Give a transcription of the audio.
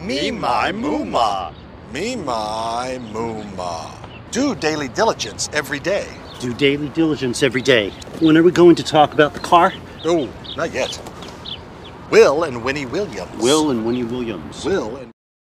Me, my, mooma. Me, my, mooma. Do daily diligence every day. Do daily diligence every day. When are we going to talk about the car? Oh, not yet. Will and Winnie Williams. Will and Winnie Williams. Will and